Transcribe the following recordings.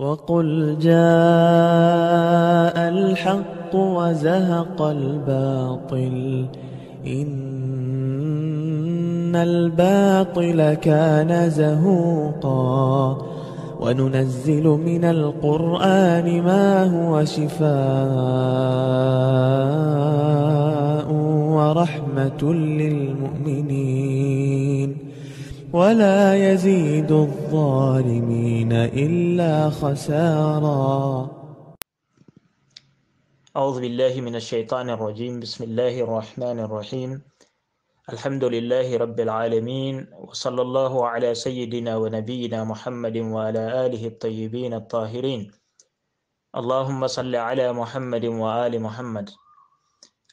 وقل جاء الحق وزهق الباطل. إن الباطل كان زهوقا. وننزل من القرآن ما هو شفاء ورحمة للمؤمنين. ولا يزيد الظالمين إلا خسارا. أعوذ بالله من الشيطان الرجيم. بسم الله الرحمن الرحيم. الحمد لله رب العالمين وصلى الله على سيدنا ونبينا محمد وعلى آله الطيبين الطاهرين. اللهم صل على محمد وآل محمد.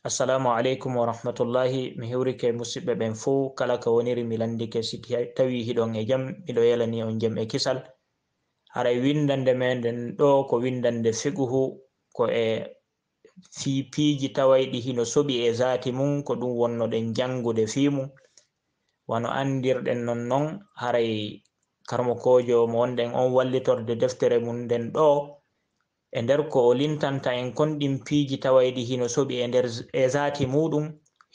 assalamu aleykum wa rahmatullahi. Mi hewrike musidɓe ɓen fuu kala ka woniri mi landike si tawi hiɗon e jam miɗo yalani on jam e kisal. Haray windande meɗen ɗo ko windande fiqhu ko e fipiiji tawayɗi hino soɓi e zati mum ko ɗum wonnoɗen jangude fimum wano andirɗen nonnon haray karmokojo mo wonɗen on wallitorde deftere mum nden ɗo e nder ko o lintanta en konɗin piiji tawayɗi hino soɓi e nder e zati muɗum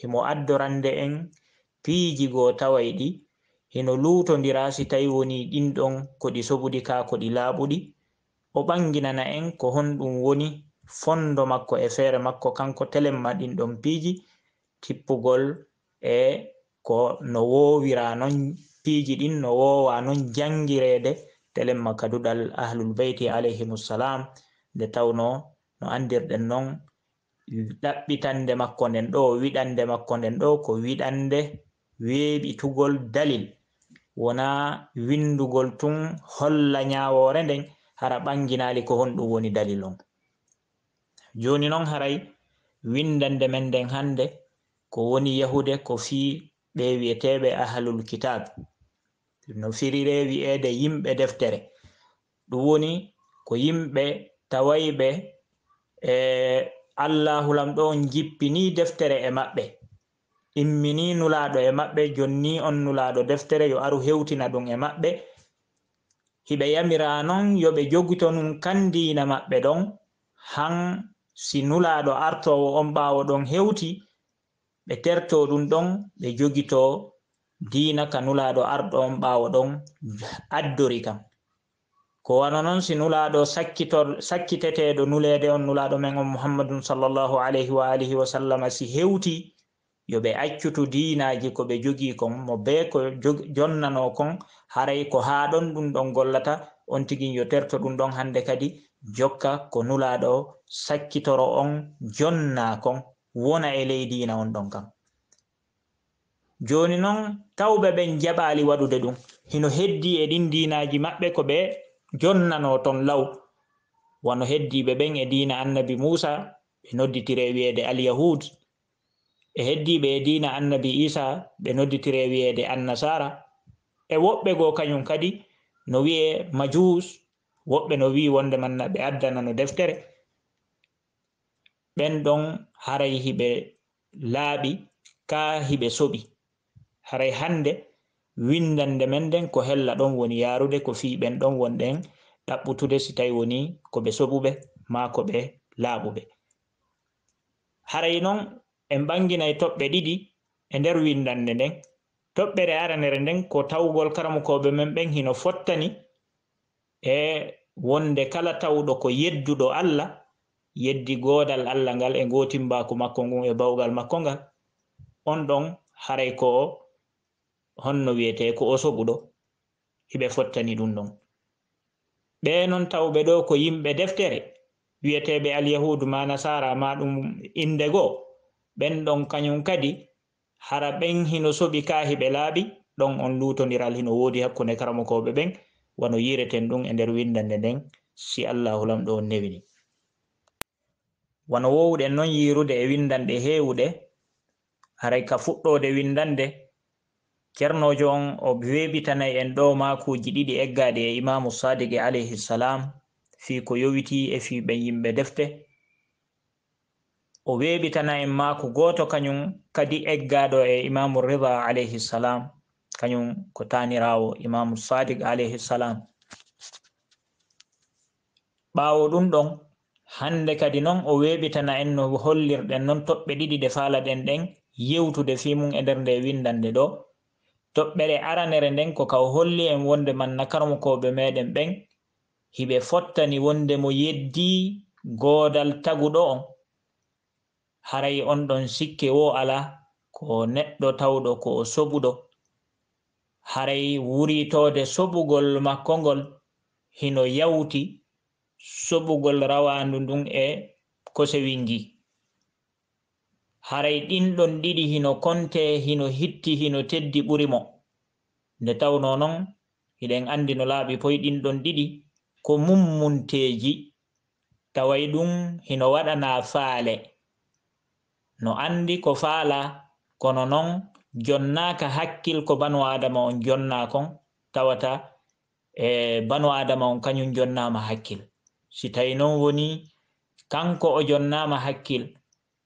himo addorande en piiji goo tawayɗi hino luutondira si tawi woni ɗinɗon ko ɗi soɓuɗi ka ko ɗi laaɓuɗi o ɓanginana en ko honɗum woni fondo makko e feere makko kanko telemma ɗinɗon piiji tippugol e ko no woowira non piiji ɗin no woowa non janngirede telemma kaduɗal ahlul beyti alayhimussalam. nde tawno no andirɗen noon ɗaɓɓitande makko nden ɗo wiɗande makko nden ɗo ko wiɗande weeɓitugol dalil. Wona windugol tun holla nyawore nden hara ɓanginali ko honɗum woni dalil on. Joni noon haray windande men nden hande ko woni yahude ko fi ɓe wi'eteɓe ahlul kitab no firire wi'ede yimɓe deftere. Ɗum woni ko yimɓe tawayɓe e allahulam ɗo on jippini deftere e maɓɓe. Immini nulaɗo e maɓɓe jonni on nulaɗo deftere yo aru hewtina ɗum e maɓɓe. Hiɓe yamira non yoɓe jogito nun kandina maɓɓe ɗon han si nulaɗo artowo on ɓawo ɗon hewti ɓe terto ɗum ɗon ɓe jogito dina ka nulaɗo arɗo on ɓawo ɗon addori kam. ko wano noon si nulaɗo sakkitor sakkiteteɗo nulede on nulaɗo men on muhammadun sallllahu alayhi wa alihi wa sallam si hewti yo ɓe accutu dinaji ko ɓe jogii kon mo be ko jonnano kon haray ko haa ɗon ɗum ɗon gollata on tigin yo terto ɗum ɗon hannde kadi jokka ko nulaɗo sakkitoro on jonna kon wona e ley dina on ɗon kam. Joni noon tawɓe ɓen jaɓali waɗude ɗum hino heddi e ɗin dinaji maɓɓe ko ɓe jonnano ton law. Wano heddiɓe ɓen e dina annabi musa ɓe nodditire wiyeede alyahud e heddiɓe e dina annabi isa ɓe nodditire wiyeede annasara e woɓɓe goo kañum kadi no wi'e majus woɓɓe no wi wonde manna ɓe addana no deftere. Ɓen ɗon haray hiɓe laaɓi ka hiɓe soɓi. Haray hande windande men nden ko hella ɗon woni yarude ko fiɓen ɗon wonɗen ɗaɓɓutude si tawi woni ko ɓe soɓuɓe ma ko ɓe laaɓuɓe. Haray noon en ɓanginay toɓɓe ɗiɗi e nder windande nden. Toɓɓere aranere nden ko tawgol karamukoɓe men ɓen hino fottani e wonde kala tawɗo ko yedduɗo allah yeddi godal allah ngal e gotimbako makko ngun e bawgal makko ngal. On ɗon haray ko honno wiyete ko o soguɗo hiɓe fottani ɗum ɗon. Ɓe non tawɓe ɗo ko yimɓe deftere wiyeteɓe alyahudu ma nasara ma ɗum inde goo ɓen ɗon kañum kadi hara ɓen hino soɓi ka hiɓe laaɓi ɗon on lutodiral hino woodi hakkunde karamokoɓe ɓen wano yireten ɗum e nder windande nden si allahu lamɗo on newini. Wano wowɗen noon yirude e windanɗe hewuɗe haray ka fuɗɗode windande ceernojo on o weɓitanayi en ɗo makuji ɗiɗi eggaɗi e imamu sadiqe alayhi salam fi ko yowiti e fi fiɓen yimɓe defte. O weɓitana en maku goto kañum kadi eggaɗo e imamu rida alayhi salam kañum ko tanirawo imamu sadiq alayhi salam ɓawo ɗum ɗon hande kadi noon o weɓitana en no hollirɗen noon toɓɓe ɗiɗi ɗe faalaɗen ɗen yewtude fi mum e nder nde windande ɗo. toɓɓere aranere nden ko kaw holli en wonde man nakarmukoɓe meɗen ɓen hiɓe fottani wonde mo yeddi goodal taguɗo on. Haray on ɗon sikke wo ala ko neɗɗo tawɗo ko o soɓuɗo haray wuritode soɓugol makko ngol hino yawti soɓugol rawandu ndun e kosewi ngi. haray ɗinɗon ɗiɗi hino konte hino hitti hino teddi ɓuri mo. Nde tawno non hiɗen anndi no laaɓi poy ɗinɗon ɗiɗi ko mummunteeji. Taway ɗum hino waɗana faale. No anndi ko faala kono non jonnaaka hakkil ko banu adama on jonna kon tawata e banu adama on kañum jonnaama hakkil. Si tawi noon woni kanko o jonnaama hakkil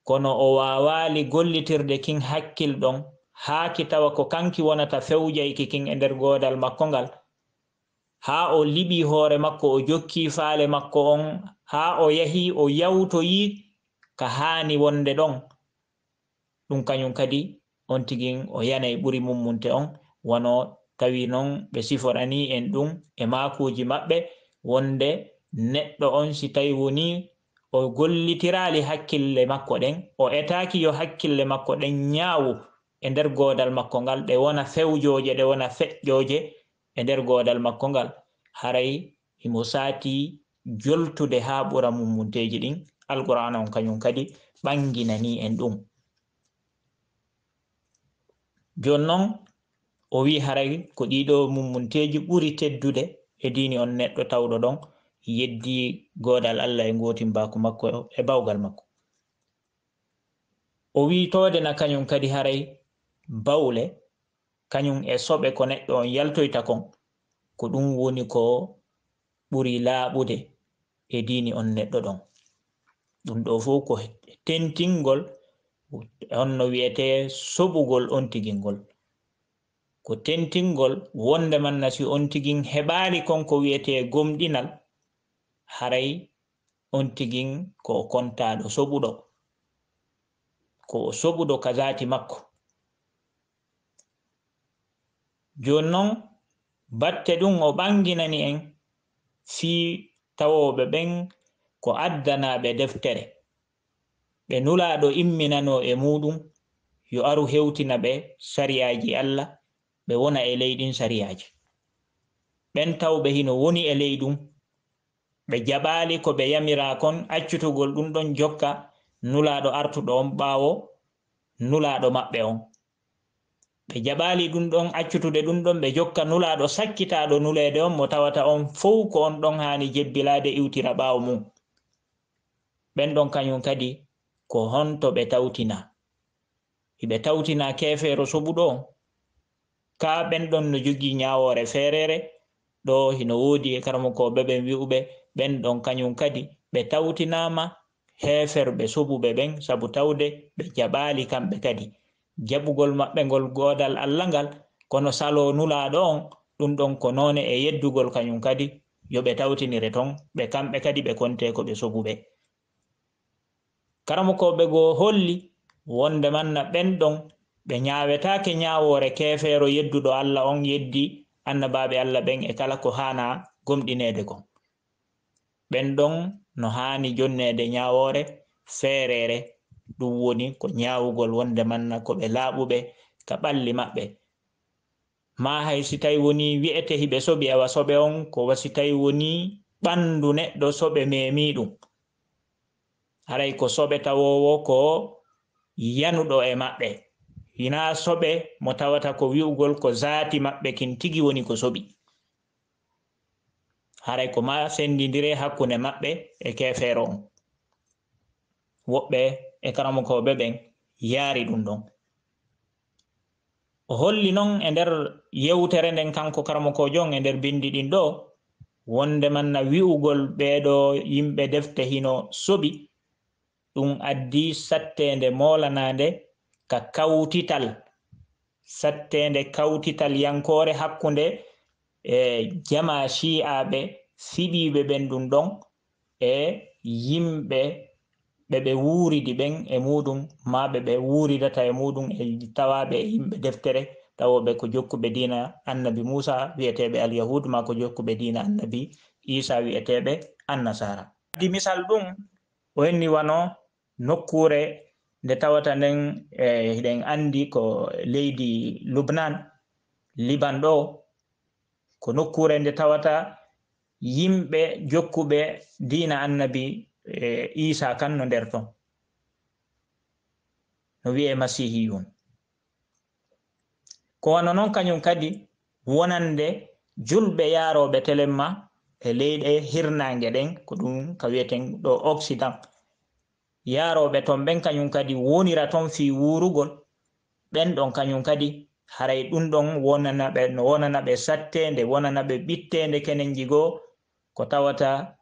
kono o waawali gollitirde kin hakkilɗon haaki tawa ko kanki wonata fewjayki kin e nder goodal makko ngal. Haa o liɓi hoore makko o jokki faale makko on haa o yahi o yawtoyi ka haani wonde ɗon. Ɗum kañum kadi on tigin o yanay ɓuri mummunte on. Wono tawi noon ɓe siforani en ɗum e maakuuji maɓɓe wonde neɗɗo on si tawi woni o gollitirali hakkille makko ɗen o etaki yo hakkille makko ɗen ñaawu e nder godal makko ngal ɗe wona fewjoje ɗe wona feƴƴoje e nder godal makko ngal. Haray himo saati joltude ha ɓura mummunteji ɗin. Alqur'ana on kañum kadi ɓanginani en ɗum. Jon non o wi haray ko ɗiɗo mummunteji ɓuri teddude e dini on neɗɗo tawɗo ɗon. yeddi godal allah e gotimbako makko e bawgal makko. O witode na kañum kadi haray bawle kañum e soɓe ko neɗɗo on yaltoyta kon ko ɗum woni ko ɓuri laaɓude e dini on neɗɗo ɗon. Ɗum ɗo fof ko tentingol honno wi'ete soɓugol on tigingol. Ko tentingol wonde man nasi on tigin heɓaali kon ko wi'ete gomɗinal haray on tigin ko o kontaɗo soɓuɗo ko o soɓuɗo ka zati makko. Joni noon batte ɗum o ɓanginani en fii tawoɓe ɓen ko addanaɓe deftere. Ɓe nulaɗo imminano e muɗum yo aru hewtina ɓe sariyaji allah ɓe wona e leyɗin sariyaji ɓen tawɓe hino woni e ley ɗum ɓe jaɓaali ko ɓe yamira kon accutugol ɗum ɗon jokka nulaaɗo artuɗo on ɓaawo nulaaɗo maɓɓe on. Ɓe jaɓaali ɗum ɗon accutude ɗum ɗon ɓe jokka nulaaɗo sakkitaaɗo nuleede on mo tawata on fow ko on ɗon haani jebbilaade iwtira ɓaawo mum. Ɓen ɗon kañum kadi ko honto ɓe tawtina. Hiɓe tawtina keefeero soɓuɗo on ka ɓen ɗon no jogii nyawoore feerere ɗo hino woodi e karamo ko ɓeɓen wi'uɓe ɓen ɗon kañum kadi ɓe tawtinama heferɓe subuɓe ɓen sabu tawde ɓe jaɓali kamɓe kadi. Jaɓugol maɓɓe ngol godal allah ngal kono salo nulaɗo on ɗum ɗon ko none e yeddugol kañum kadi yo ɓe tawtinire ton ɓe kamɓe kadi ɓe konte ko ɓe subuɓe karamukoɓe goo holli wonde manna ɓen ɗon ɓe nyawetake nyawore kefeero yedduɗo allah on yeddi annabaɓe allah ɓen e kala ko hana gomɗinede kon ɓen ɗon no haani jonneede ñaawoore feereere ɗum woni ko ñaawugol wonde manna ko ɓe laaɓuɓe ka ɓalli maɓɓe. Ma hay si tawi woni wi'ete hiɓe soɓi ewa soɓe on ko wasi tawi woni ɓandu neɗɗo soɓe memi ɗum. Haray ko soɓe tawowo ko yanuɗo e maɓɓe. Hina soɓe mo tawata ko wi'ugol ko zaati maɓɓe kin tigi woni ko soɓi. haray ko ma sendidire hakkunde maɓɓe e kefeero on. Woɓɓe e karamukoɓe ɓen yaari ɗum ɗon. O holli noon e nder yewtere nden kanko karamukojo on e nder bindi ɗin ɗo wonde manna wi'ugol ɓeeɗo yimɓe defte hino soɓi ɗum addi sattende molanande ka kawtital sattende kawtital yankore hakkunde e jama shi'aɓe siɓiɓe ɓen ɗum ɗon e yimɓe ɓe ɓe wuuridi ɓen e muɗum ma ɓe ɓe wuuridata e muɗum e tawaɓe e yimɓe deftere. Tawoɓe ko jokkuɓe dina annabi musa wiyeteɓe alyahud ma ko jokkuɓe dina annabi isa wiyeteɓe annasara. Di misal ɗum o henni wano nokkure nde tawata nden eɗen andi ko leydi lubnan liban ɗo ko nokkure nde tawata yimɓe jokkuɓe diina annabi e isa kan no nder ton. No wi'e masihiyun ko wano noon kañum kadi wonande julɓe yaroɓe telemma e leyɗe hirnage ɗen ko ɗum ka wiyeten ɗo occident yaroɓe ton ɓen kañum kadi wonira ton fi wurugol ɓen ɗon kañum kadi haray ɗum ɗon wonanaɓe no wonanaɓe sattende wonanaɓe ɓittende kenen jigo ko tawata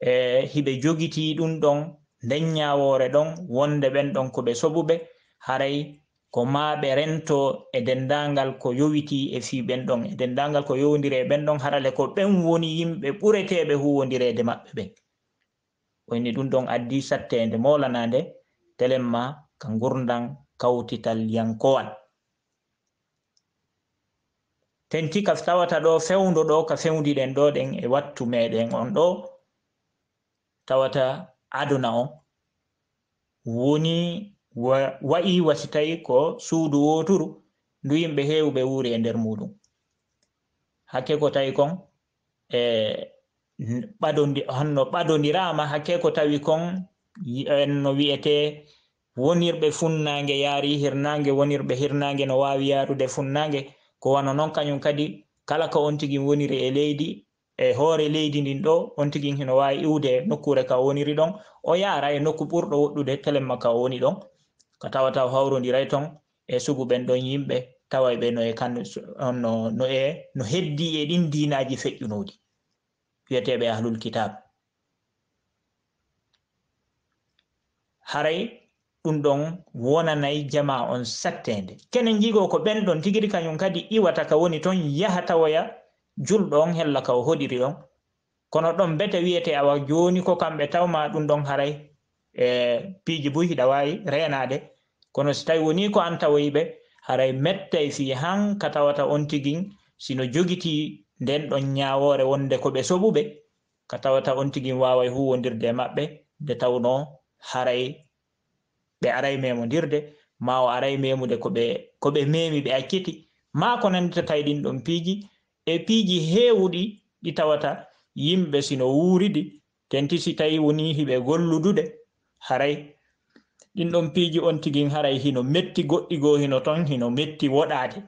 e hiɓe jogiti ɗum ɗon nden nyawore ɗon wonde ɓen ɗon ko ɓe soɓuɓe. Haray ko ma ɓe rento e dendangal ko yowiti e fi ɓen ɗon e dendangal ko yowdiri e ɓen ɗon harale ko ɓen woni yimɓe ɓureteɓe huwodirede maɓɓe ɓen. Oyni ɗum ɗon addi sattede molanande telen ma ka gurdan kawtital yankowal tenti ka tawata ɗo fewdo ɗo ka fewdiɗen ɗo ɗen e wattu meɗen on ɗo. Tawata aduna on. Woni wa'i wasitayi ko suudu woturu ndu yimɓe heewɓe wuuri e nder muɗum. Hakke ko tawi kon e ɓadodi honno ɓadodirama hakke ko tawi kon e, no wi'ete wonirɓe funnange yaari hirnange wonirɓe hirnange no wawi yarude funnange ko wana noon kañum kadi kala ko on tigin woniri e leydi e hoore leydi ndin ɗo on tigin hino wawi iwde nokkure ka woniri ɗon. O yaara e nokku ɓurɗo woɗɗude telemma ka woni ɗon. Ko tawata hawrodiray ton e sugu ɓen ɗon yimɓe tawa ɓe no e kan onno no e no heddi e ɗin dinaji feƴƴunoɗi. Wiyeteɓe ahlul kitab. Haray ɗum ɗon wonanayi jama on sattende. Kene jigo ko ɓen ɗon tigiri kañum kadi iwata ka woni toon yaha tawoya julɗon hella ka o hoɗiri on. Kono ɗon bete wiyete awa joni ko kamɓe tawma ɗum ɗon haray e piiji buy hiɗa wawi renade kono so tawi woni ko an tawoyiɓe haray mettay fi han ka tawata on tigin sino jogiti nden ɗon ñawore wonde ko ɓe soɓuɓe ka tawata on tigin waway huwodirde e maɓɓe nde tawno haray ɓe aray memodirde ma o aray memude koɓe koɓe memi ɓe acciti ma ko nandita tawi ɗin ɗon piiji e piiji heewuɗi ɗi tawata yimɓe sino wuuridi tenti si tawi woni hiɓe golludude haray. Ɗin ɗon piiji on tigin haray hino metti goɗɗi goo hino ton hino metti woɗaade.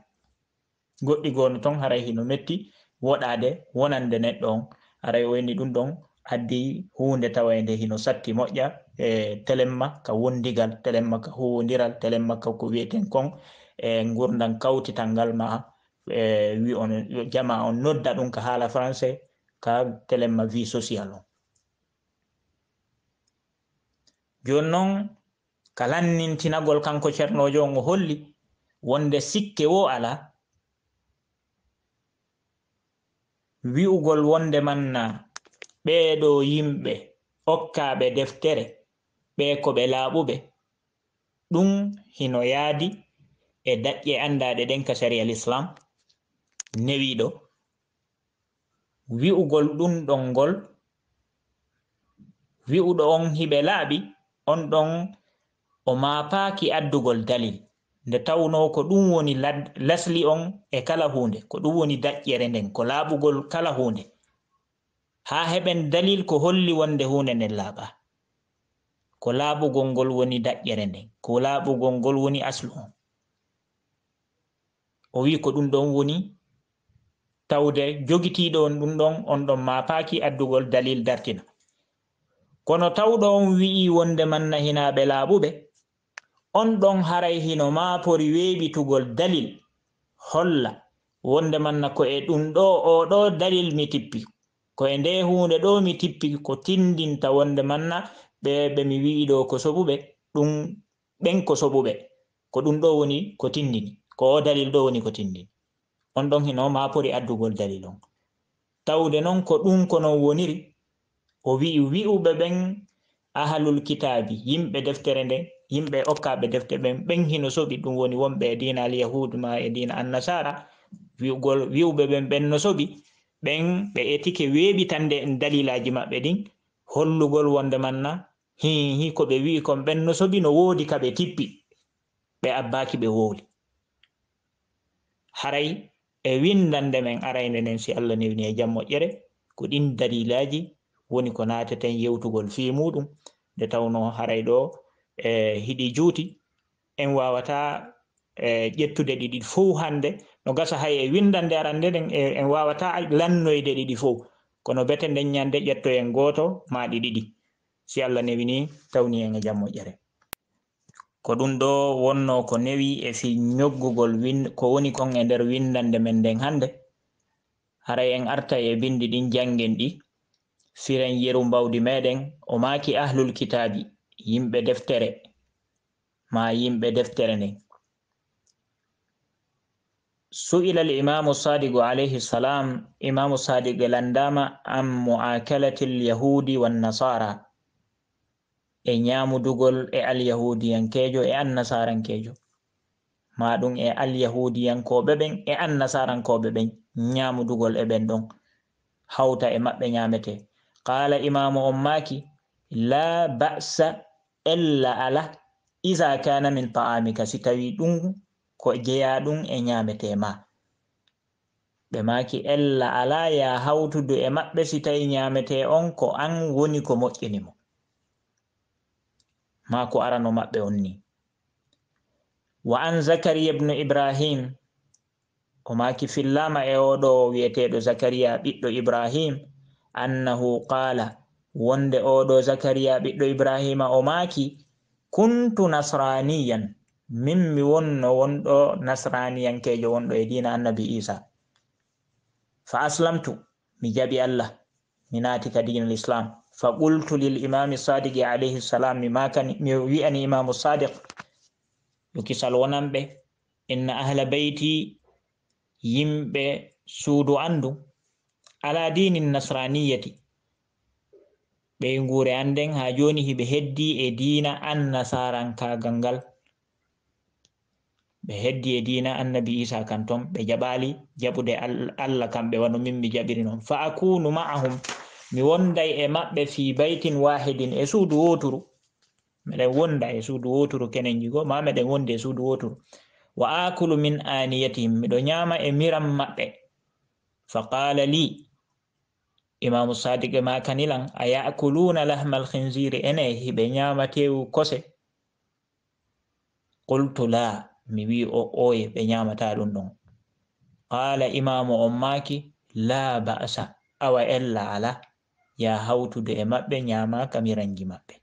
Goɗɗi goo no ton haray hino metti woɗaade wonande neɗɗo on. Haray o enni ɗum ɗon addi hunde tawa nde hino satti moƴƴa e telemma ka wondigal telemma ka huwodiral telemma ka ko wiyeten kon e gurdan kawtital ngal ma e wi on jama on nodda ɗum ka haala français ka telemma vie social on. Joni noon ka lannintinagol kanko ceernojo on o holli wonde sikke wo ala wi'ugol wonde manna ɓeeɗo yimɓe hokkaɓe deftere ɓe ko ɓe laaɓuɓe. Ɗum hino yaadi e daƴƴe andaɗe ɗen ka shari'al islam newiɗo wi'ugol ɗum ɗon ngol wi'uɗo on hiɓe laaɓi on ɗon o mapaaki addugol dalil. Nde tawno ko ɗum woni lasli on e kala hunde ko ɗum woni daƴƴere nden ko laaɓugol kala hunde haa heɓen dalil ko holli wonde huunde nden laaɓa ko laaɓugol ngol woni daƴƴere nden ko laaɓugol ngol woni aslu on. O wi ko ɗum ɗon woni tawde jogitiiɗo on ɗum ɗon on ɗon maapaaki addugol dalil dartina. Kono tawɗo on wi'i wonde manna hinaaɓe laaɓuɓe on ɗon haray hino maapori weeɓitugol dalil holla wonde manna ko e ɗum ɗo o ɗo dalil mi tippi. ko e nde hunde ɗo mi tippi ko tindinta wonde manna ɓe ɓe mi wi'i ɗo ko soɓuɓe ɗum ɓen ko soɓuɓe. Ko ɗum ɗo woni ko tindini ko o dalil ɗo woni ko tindini. On ɗon hino ma pori addugol dalil on. Tawde noon ko ɗum ko non woniri o wi'i wi'uɓe ɓen ahalul kitabi yimɓe deftere nde yimɓe okkaɓe defte ɓen ɓen hino soɓi ɗum woni wonɓe e dina al alyahudu ma e dina annasara wi'ugol wi'uɓe ɓen ɓen no soɓi. ɓen ɓe etike weeɓitande en dalilaji maɓɓe ɗin hollugol wonde manna hihi ko ɓe wi'i kon ɓen no sobi no woodi ka ɓe tippi ɓe abbaki ɓe wooli. Haray e windande men arayde nden si allah newni e jam moƴƴere ko ɗin dalilaji woni ko nateten yewtugol fi muɗum nde tawno haray ɗo e hiɗi juuti en wawata e ƴettude ɗiɗi fof hande no gasa hay e windande arande ɗen e, en wawata lannoyde ɗiɗi fof kono bete nden ñande ƴetto en goto ma ɗi ɗiɗi. Si allah newini tawni en e jam moƴƴere. Ko ɗum ɗo wonno ko newi e fi ñoggugol win ko woni kon e nder windande men nden hannde. Haray en arta e bindi ɗin janngen ɗi firen yeru mbawdi meɗen o maaki ahlul kitabi yimɓe deftere. Ma yimɓe deftere nden. su'ila الإمام sadigu alayhi salam imamu sadigu e landama an mu'akalati اليهود wannasara e ñaamudugal e alyahudiyankejo e annasarankejo. Maɗum e alyahudiyankoɓe ɓen e annasarankoɓe ɓen ñaamudugol e ɓen ɗon hawta e maɓɓe ñaamete qala imamu on maki la ba'sa ella ala isa kana min ta'amika. Si tawi ɗum ko jeya ɗum e nyametema. Ɓe maki ella ala ya hawtudu e maɓɓe si tawi nyamete on ko an woni ko moƴƴini mo. Ma ko arano maɓɓe on ni. Wa an zakariya bnu ibrahim o maki fillama e oɗo wiyeteɗo zakariya ɓiɗɗo ibrahim annahu qala wonde oɗo zakariya ɓiɗɗo ibrahima o maki kuntu nasraniyan. min mi wonno wonɗo nasraniyankejo wonɗo e dina annabi isa. Fa aslamtu mi jaɓi allah mi naati ka dinal islam. Fa qultu lil imami sadiqi alayhi salam mi makani mi wi'ani imamu sadiq yo kisal wonanɓe inna ahla beyti yimɓe suudu andu ala dini nasraniyati. Ɓey nguure anden ha joni hiɓe heddi e dina an nasarankagal ngal. ɓe heddi e dina annabi isa kan ton ɓe jaɓali jaɓude allah kamɓe wano min mi jaɓiri noon fa akunu ma'ahum mi wonday e maɓɓe fi baytin wahidin e suudu woturu meɗen wonda e suudu woturu kenen jigo ma meɗen wondi e suudu woturu wa akulu min aniyatihim miɗo ñama e miram maɓɓe. Fa qala li imamu sadiqe ma kanilan a yakuluna lahma alkhinsiri ene hiɓe ñama tewu kose. Qultu la mi wi o oye ɓe ñamata ɗum ɗon qala imamu on maki la ba'sa awa ella ala ya hawtude e maɓɓe ñama kamiranji maɓɓe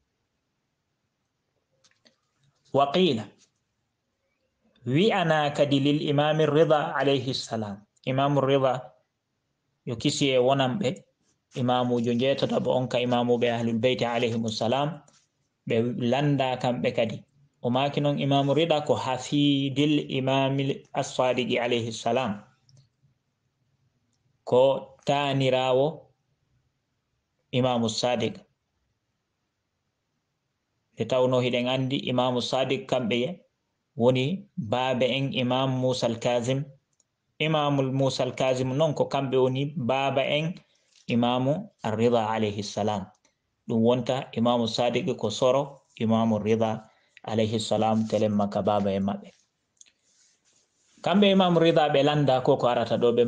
wa qila wi'ana kadi lil imami rida alayhi ssalam imamu rida yo kisi e wonanɓe imamujo jeetotabo on ka imamuɓe ahlul beyti alayhim ssalam ɓe landa kamɓe kadi o maki noon imamu rida ko hafidil imami assadiki alayhi ssalam ko tanirawo imamu sadik nde tawno hiɗen andi imamu sadik kamɓe woni baabe en imam musa al kasim imamul musa al kasim noon ko kamɓe woni baaba en imamu arrida alayhi ssalam ɗum wonta imamu sadik ko soro imamu rida. alayhi salam telen maka baba e maɓɓe. Kamɓe imam rida ɓe landa ko ko arata ɗo ɓe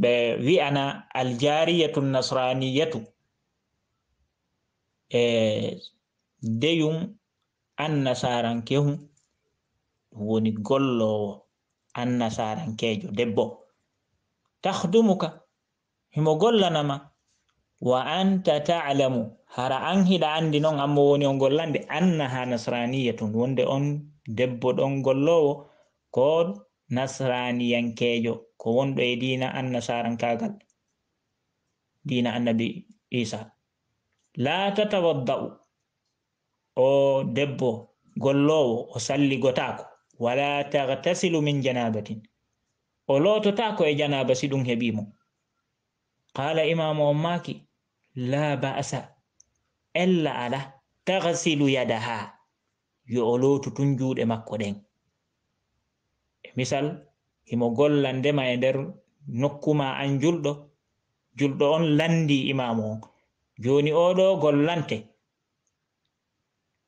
ɓe wi'ana aljariyatu nasraniyatu e deyum annasarankehum ɗum woni gollowo annasarankejo debbo. Tahdumuka himo gollanama wa anta ta'lamu hara an hiɗa anndi noon amma woni on gollande anna haa nasraniya tun wonde on debbo ɗon gollowo ko nasraniyankeejo ko wonɗo e diina annasarankagal diina annabi isa. La tatawadda'u o debbo gollowo o salligotaako wala tahtasilu min janabatin. O loototaako e janaba si ɗum heɓimo. Qala imamu on maaki la ba'sa ella ala tagasilu yadaha. Yo o lootu tun juuɗe makko ɗen. E misal himo golla ndema e nder nokkuma an julɗo julɗo on landi imamu on. Joni oɗo gollante.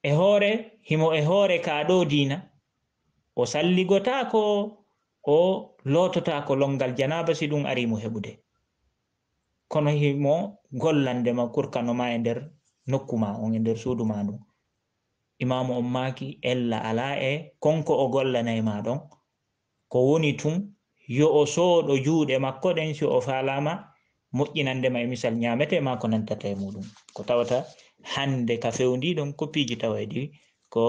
E hoore himo e hoore ka ɗo dina o salligotako o lototako longal janaba si ɗum arimo heɓude. Kono himo gollandema kurkanoma e nder nokku ma on e nder suudu ma ndun. Imamu on maaki ella ala e konko o gollanayi ma ɗon. Ko woni tun yo o sooɗo juuɗe makko ɗen si o faalama moƴƴinandema e misal ñamete ma ko nantata e muɗum. Ko tawata hande ka fewdiɗon koppiji tawaydi ko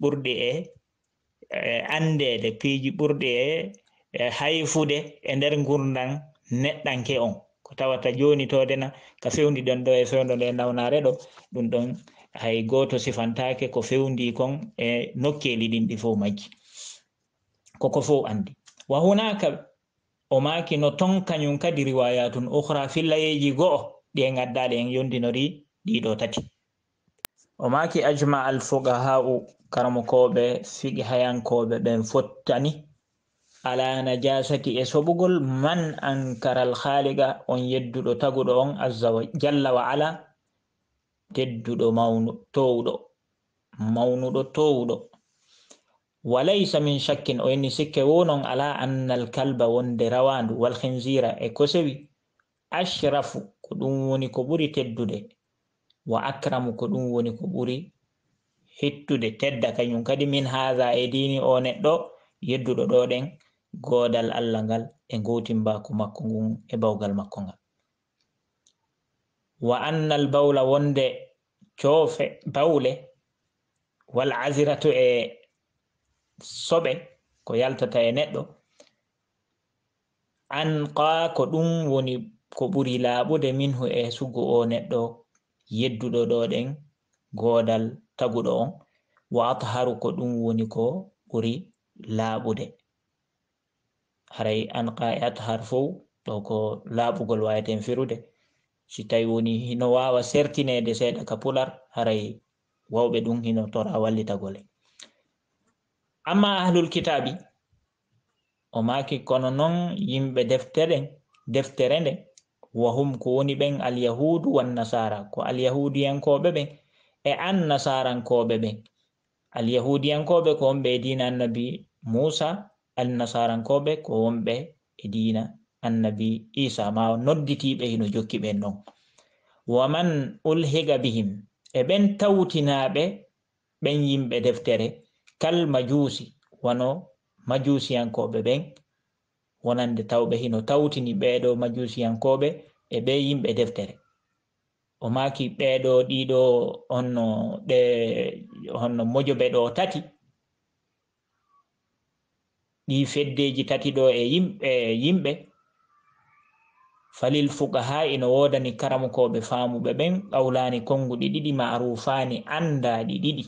ɓurɗi e, e, e, e andede piiji ɓurɗi e hayfude e nder gurdam neɗɗanke on. ko tawata joni todena ka fewndi ɗon ɗo e fewndo nde nawnare ɗo ɗum ɗon hay goto sifantake ko fewndi kon e nokkeli ɗin ɗi fof majji koko fof andi wa hunaka o maki no ton kañum kadi riwayatun ohra fillayeji go'o ɗi e gaddaɗe en yondinori ɗiɗo tati. O maki ajma al fogaha'u karmokoɓe fiqihayankoɓe ɓen fottani. ala najasati e soɓugol man ankaral haaliga on yedduɗo taguɗo on azza wa jalla wa ala tedduɗo mawnu towɗo mawnuɗo towɗo. Walaysa min shakkin o inni sikke wonon ala annal kalba wonde rawandu wal hinsira e ko sewi. Ashrafu ko ɗum woni ko ɓuri teddude. Wa akramu ko ɗum woni ko ɓuri hittude tedda. Kañum kadi min haha e dini o neɗɗo yedduɗo ɗoɗen godal allah ngal e gootimbaako makko ngun e bawgal makko ngal. Wa annal bawla wonde coofe bawle wal aziratu e soɓe ko yaltata e neɗɗo an qaa ko ɗum woni ko ɓuri laaɓude minhu e sugu o neɗɗo yedduɗo ɗo ɗen goodal taguɗo on wa atharu ko ɗum woni ko ɓuri laaɓude. haray an qa'iat har fow ɗo ko laaɓugol wayaten firude. Si tawi woni hino wawa sertinede seeɗa ka pular haray wawɓe ɗum hino tora wallitagole amma ahlul kitabi o maki kono noon yimɓe deftere deftere nde wahum ko woni ɓen alyahudu wannasara ko alyahudiyankoɓe ɓen e an nasarankoɓe ɓen. Alyahudiyankoɓe ko wonɓe e dina annabi musa alnasarankoɓe ko wonɓe e diina annabi isa ma nodditiɓe hino jokki ɓen non. Waman ulhiga bihim e ɓen tawtinaɓe ɓen yimɓe deftere kal majusi wano majusiyankoɓe ɓen wonande tawɓe hino tawtini ɓeɗo majusiyankoɓe e ɓe yimɓe deftere. O maki ɓeɗo ɗiɗo honno ɗe honno mojoɓe ɗo tati ɗi feddeji tati ɗo e yimɓe yimɓe. Falil fuqaha ina wodani karamukoɓe famuɓe ɓen qawlani konguɗi ɗiɗi marufani andaɗi ɗiɗi.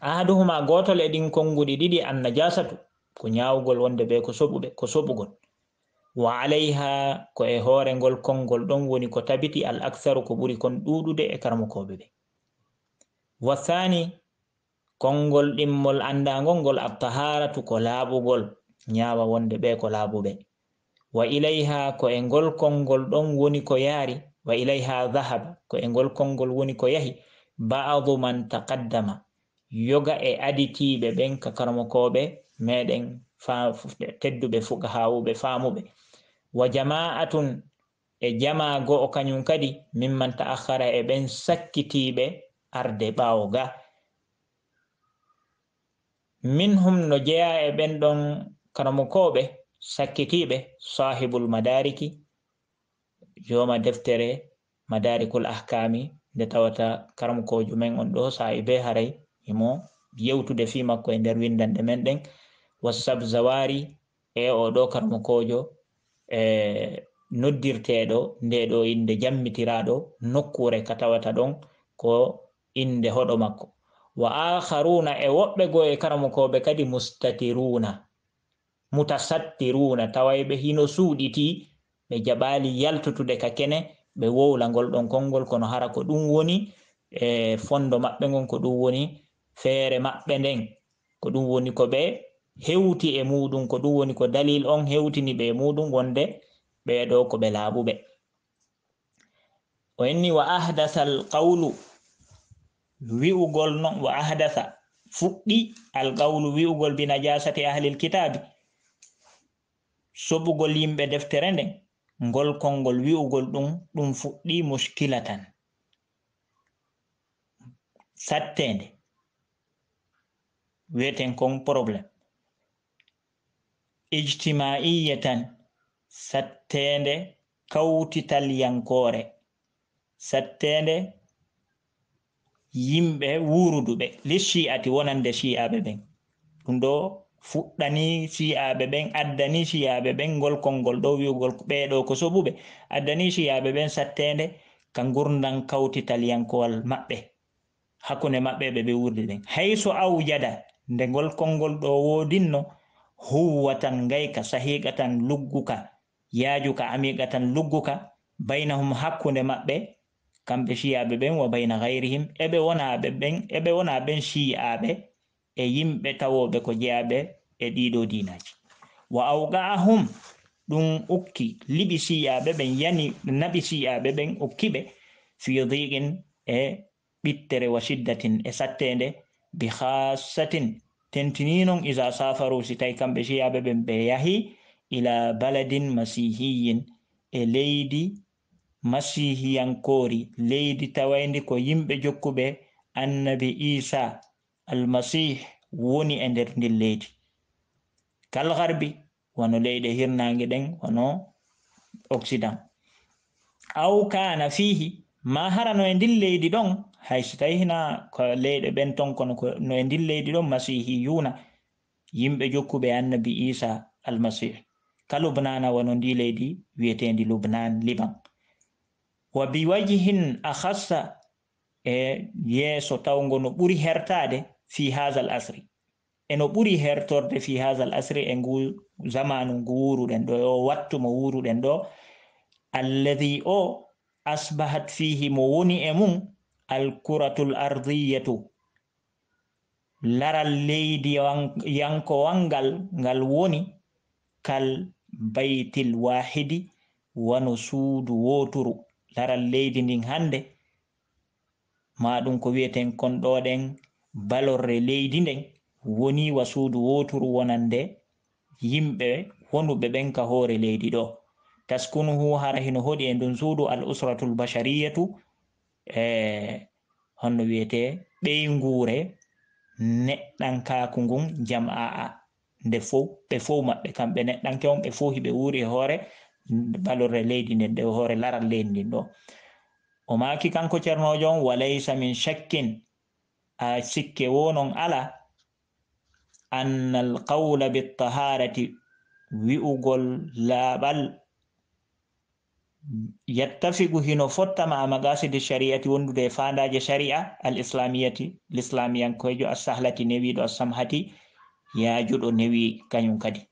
Ahaduhuma gotol e ɗin konguɗi ɗiɗi annajasatu ko ñawugol wonde ɓe ko soɓuɓe ko soɓugol. Wa alayha ko e hoorengol konngol ɗon woni ko tabiti al aksaru ko ɓuri kon ɗuɗude e karamukoɓe ɓe. Wa thani konngol ɗimmol anndagol ngol attaharatu ko laaɓugol nyaawa wonde ɓe ko laaɓuɓe wa ilayha ko e ngol konngol ɗon woni ko yaari wa ilayha dahaba ko e ngol konngol woni ko yahi. Ba'adu man taqaddama yoga e aditiɓe ɓen kakarmakoɓe meɗen tedduɓe fuka fukahawuɓe faamuɓe. Wa jama'atun e jama go'o kañum kadi mimman ta'akhara e ɓen sakkitiɓe arde ɓaawo ga. minhum no jeya e ɓen ɗon karamokoɓe sakkitiɓe sahibul madariki joma deftere madarikul ahkami nde tawata karamokojo men on ɗo sa'i be haray imo yewtude fi makko e nder windanɗe men ɗen. Wasab zawari e o ɗo karamokojo e noddirteɗo nde ɗo inde jammitiraɗo nokkure ka tawata ɗon ko inde hoɗo makko. wa akharuna e woɓɓe go e karamukoɓe kadi mustatiruna mutasattiruna tawayɓe hino suuɗiti ɓe jaɓali yaltutude ka kene ɓe wowla ngol ɗon konngol kono hara ko ɗum woni e fondo maɓɓe ngon ko ɗum woni feere maɓɓe nden. Ko ɗum woni ko ɓe hewti e muɗum ko ɗum woni ko dalil on hewtini ɓe e muɗum wonde ɓeɗo ko ɓe laaɓuɓe. O inni wa ahdasa alqawlu wi'ugol non wa ahdasa fuɗɗi alqawlu wi'ugol bi najasati ahlil kitabi. Soɓugol yimɓe deftere nden ngol kolngol wi'ugol ɗum ɗum fuɗɗi muskila tan sattende wiyeten kon probléme ijtimaiya tan sattende kawtital yankore sattende yimɓe wuruduɓe. Li shi'ati wonande shi'aɓe ɓen. Ɗum ɗo fuɗɗani shi'aɓe ɓen addani shi'aɓe ɓen ngol konngol ɗo wi'ugol ɓeɗo ko soɓuɓe. Addani shi'aɓe ɓen sattende ka gurdan kawtitaliyankowal maɓɓe hakkunde maɓɓe ɓe ɓe wurdi ɗen. Hayso awjada nde ngol konngol ɗo woodinno huwatan ngayka sahiqatan lugguka yaajuka amiqatan lugguka baynahum hakkunde maɓɓe kamɓe shiyaɓe ɓen wa bayna gayrihim eɓe wonaɓe ɓen eɓe wona ɓen shiyaɓe e yimɓe tawoɓe ko jeyaɓe e ɗiɗo dinaji wa awga'ahum ɗum ukki liɓi shiyaɓe ɓen yani naɓi shiyaɓe ɓen ukkiɓe fi diqin e ɓittere wa shiddatin e sattende bi khassatin tentininon isa safaru si tawi kamɓe shiyaɓe ɓen ɓe yahi ila baladin masihiyin e leydi masihiyankoori leydi tawayndi ko yimɓe jokkuɓe annabi isa almasih woni e nder ndin leydi. Kalgarbi wono leyɗe hirnange ɗen wono occident. Aw kana fihi ma harano e ndin leydi ɗon? Hay so tawi hina ko leyɗe ɓen ton kono no e ndin leydi ɗon masihi yuna yimɓe jokkuɓe annabi isa almasih. Ka lubnana wono ndi leydi wiyetendi lubnan liban. وبوجه أخص إيه، يسو تاونغو نبوري هرتاد في هذا الأسر. إيه، إنو بوري هرتورد في هذا الأسر إيه، إنغو زمان غورو دندو أو واتو مغورو دندو. الذي أو أصبحت فيه موني أمون الكرة الأرضية. لرا الليدي ينكو وانغال غال ووني كالبيت الواحد ونسود ووترو. laral leydi ndin hannde ma ɗum ko wiyeten konɗoɗen balorre leydi nden woni wasuudu wotoru wonande yimɓe wonuɓe ɓen ka hoore leydi ɗo. Taskunuhu hara hino hoɗi e ndun suudu al usratul bashariyatu e honno wiyete ɓeyguure neɗɗankaku ngun jam aa nde fof ɓe fof maɓɓe kamɓe neɗɗanke on ɓe fof hiɓe wuuri e hoore. balorre leydi nden ɗe hoore laral leydi ndin ɗo. O maaki kanko ceernojo on walaysa min shakkin a sikke wonon ala anna alqawla bitaharati wi'ugol laaɓal yattafigu hino fottama a magasidi shari'ati wondude e fandaje shari'a al islamiyati l'islamiyankoejo a sahlati newiɗo a samhati yaajuɗo newi kañum kadi.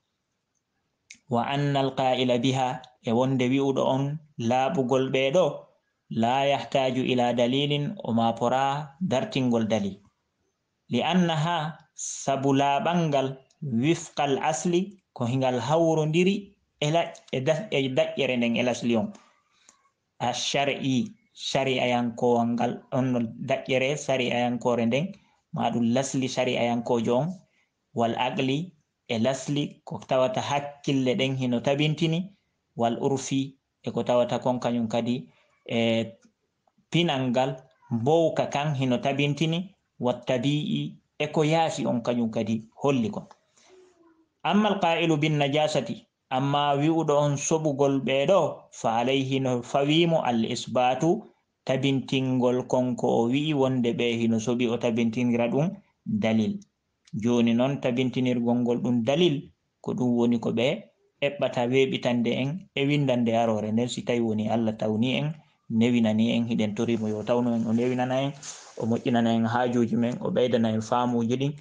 wa anna alqa'ila biha e wonde wi'uɗo on laaɓugol ɓeeɗo la yahtaju ila dalilin o mapora dartingol dalil. Li annaha sabu laaɓalngal wifqal asli ko hingal hawrodiri e, e, e daƴƴere nden e lasli on. Ashar'i shari'ayankowal ngal onno daƴƴere shari'ayankore nden maɗum lasli shari'ayankojo on. Wal agli e lasli ko tawata hakkille ɗen hino tabintini wal urfi e ko tawata kon kañum kadi e pinal ngal mbowka kan hino tabintini wattabi'i e ko yaafi on kañum kadi holli kon. Amma alqa'ilu binnajasati amma wi'uɗo on soɓugol ɓeeɗo fa alayhi no fawimo al isbatu tabintingol konko o wi'i wonde ɓe hino soɓi o tabintinira ɗum dalil. joni noon tabintinirgol ngol ɗum dalil ko ɗum woni ko ɓe eɓɓata weɓitande en e windande arore nden si tawi woni allah tawni en newinani en hiɗen torimo yo tawno en o newinana en o moƴƴinana en haajuji men o ɓeydana en faamuji ɗin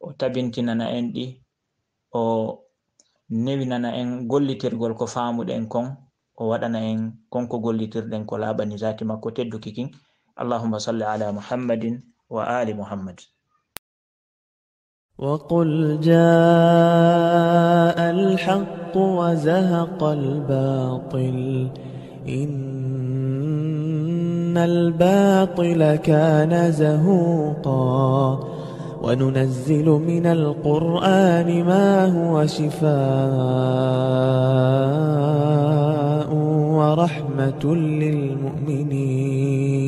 o tabintinana en ɗi o newinana en gollitirgol ko faamuɗen kon o waɗana en konko gollitirɗen ko laaɓani zati makko tedduki kin. Allahuma salli ala muhammadin wa ali muhammad. وقل جاء الحق وزهق الباطل. إن الباطل كان زهوقا. وننزل من القرآن ما هو شفاء ورحمة للمؤمنين.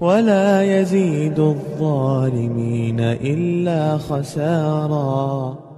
ولا يزيد الظالمين إلا خساراً.